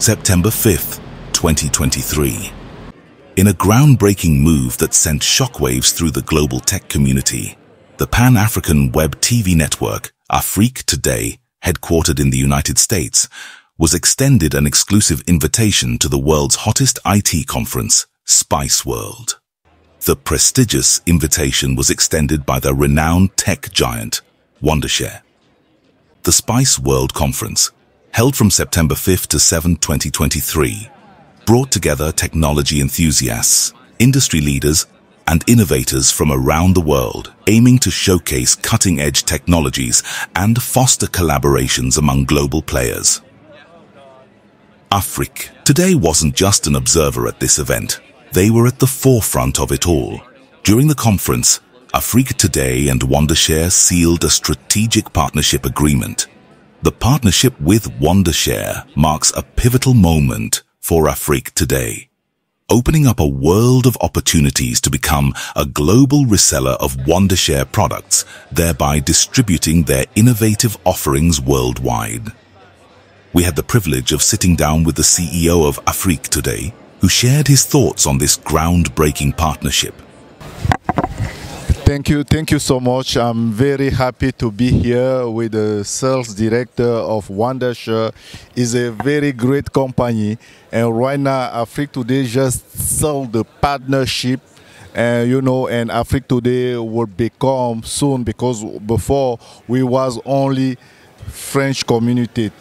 September 5th, 2023. In a groundbreaking move that sent shockwaves through the global tech community, the Pan-African Web TV network, Afrique Today, headquartered in the United States, was extended an exclusive invitation to the world's hottest IT conference, Spice World. The prestigious invitation was extended by the renowned tech giant, Wondershare. The Spice World Conference, held from September 5 to 7, 2023, brought together technology enthusiasts, industry leaders, and innovators from around the world, aiming to showcase cutting-edge technologies and foster collaborations among global players. Afrique today wasn't just an observer at this event. They were at the forefront of it all. During the conference, Afrique Today and Wondershare sealed a strategic partnership agreement. The partnership with Wondershare marks a pivotal moment for Afrique Today, opening up a world of opportunities to become a global reseller of Wondershare products, thereby distributing their innovative offerings worldwide. We had the privilege of sitting down with the CEO of Afrique Today, who shared his thoughts on this groundbreaking partnership. Thank you, thank you so much. I'm very happy to be here with the sales director of Wondershare. It's a very great company, and right now Afrique Today just sold the partnership and you know and Afrique Today will become soon because before we was only French community.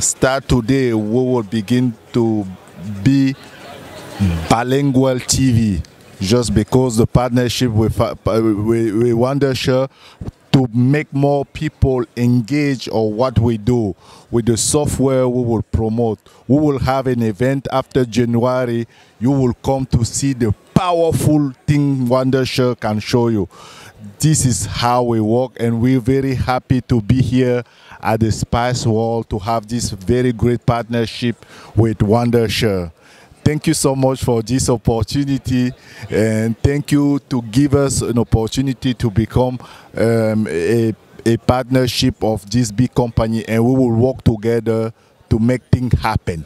Start today, we will begin to be bilingual TV just because the partnership with, uh, with, with Wondershare to make more people engage on what we do with the software we will promote. We will have an event after January. You will come to see the powerful thing Wondershare can show you. This is how we work and we're very happy to be here at the Spice World to have this very great partnership with Wondershare thank you so much for this opportunity and thank you to give us an opportunity to become um, a, a partnership of this big company and we will work together to make things happen.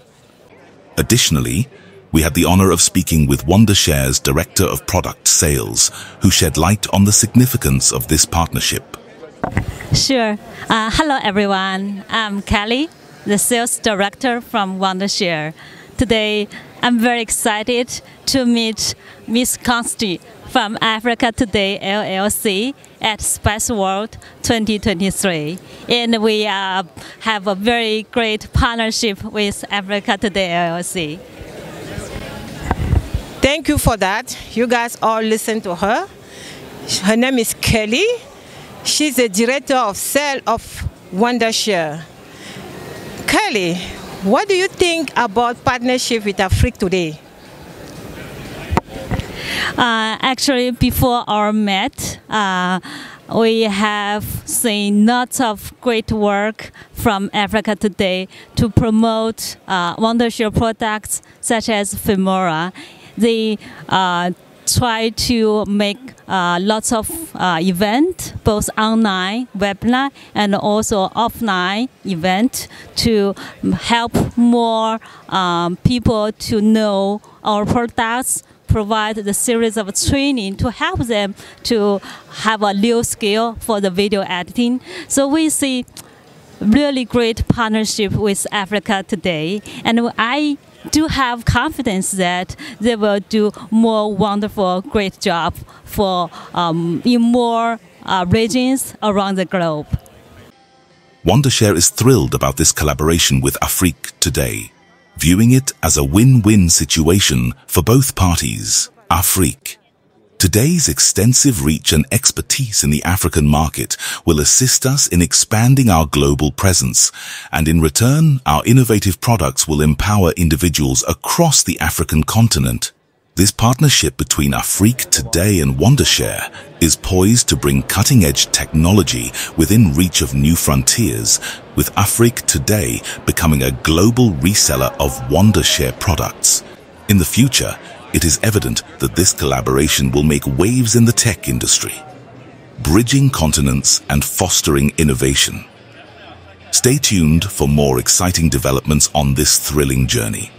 Additionally, we had the honor of speaking with Wondershare's Director of Product Sales, who shed light on the significance of this partnership. Sure. Uh, hello, everyone. I'm Kelly, the Sales Director from Wondershare. Today, I'm very excited to meet Miss Consti from Africa Today LLC at Spice World 2023. And we uh, have a very great partnership with Africa Today LLC. Thank you for that. You guys all listen to her. Her name is Kelly. She's the director of sale of Wondershare. Kelly, what do you think about partnership with Afrique today? Uh, actually, before our met, uh, we have seen lots of great work from Africa Today to promote uh, Wondershare products such as Filmora. They uh, try to make uh, lots of uh, event, both online, webinar, and also offline event to help more um, people to know our products, provide the series of training to help them to have a new skill for the video editing. So we see really great partnership with Africa today, and I do have confidence that they will do more wonderful, great job for um, in more uh, regions around the globe. Wondershare is thrilled about this collaboration with Afrique today, viewing it as a win-win situation for both parties. Afrique Today's extensive reach and expertise in the African market will assist us in expanding our global presence, and in return, our innovative products will empower individuals across the African continent. This partnership between Afrique Today and Wondershare is poised to bring cutting-edge technology within reach of new frontiers, with Afrique Today becoming a global reseller of Wondershare products. In the future, it is evident that this collaboration will make waves in the tech industry, bridging continents and fostering innovation. Stay tuned for more exciting developments on this thrilling journey.